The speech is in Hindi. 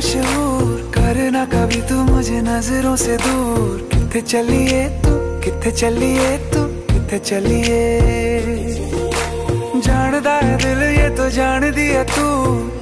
मशहूर करना कभी तू मुझे नज़रों से दूर। कितने चलिए तू कितने चलिए तू कितने चलिए? जानदा है दिल ये तो जान दिया तू।